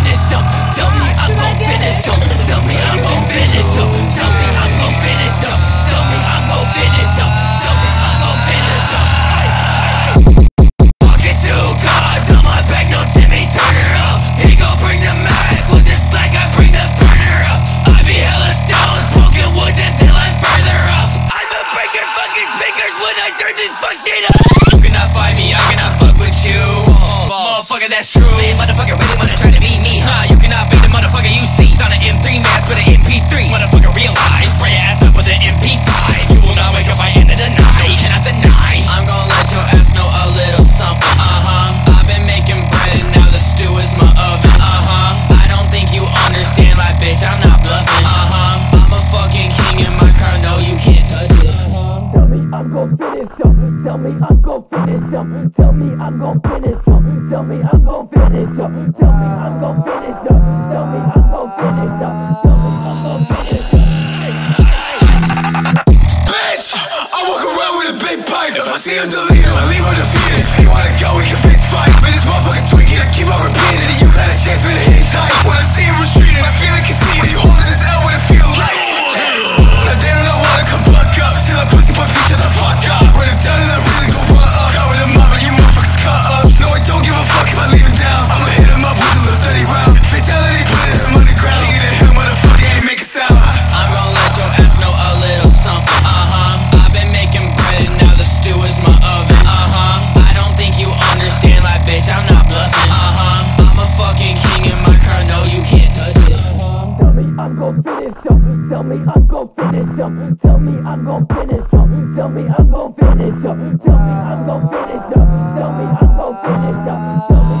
finish him. Tell me I'm gon' finish him. Tell me I'm gon' finish him. Tell me I'm gon' finish him. Tell me I'm gon' finish him. Tell me I'm gon' finish him. Walking to gods on my back, no Timmy Turner up. He gon' bring the Mac with the slack, I bring the burner up. I be hella stoned, smoking woods until I'm further up. I'ma break your fucking speakers when I turn this fuck shit up. You cannot fight me, I cannot fuck with you. Motherfucker, that's true. Motherfucker, really wanna gon' finish him. Tell me I'm gon' finish him. Tell me I'm gon' finish him. Tell me I'm gon' finish him. Tell me I'm gon' finish him. Tell me I'm gon' finish him. Tell me I'm gon' finish him. Bitch, I walk around with a big pipe. If I see him I'm gon' finish him. Tell me I'm gon' finish him. Tell me I'm gon' finish him. Tell me I'm gon' finish him. Tell me I'm gon' finish him. Tell me I'm gon' finish him. Tell me